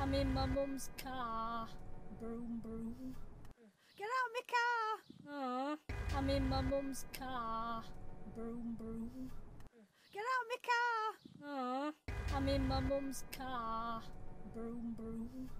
I'm in my mum's car. Broom, broom. Get out of my car! Aww. I'm in my mum's car. Broom, broom. Get out of my car! Aww. I'm in my mum's car. Broom, broom.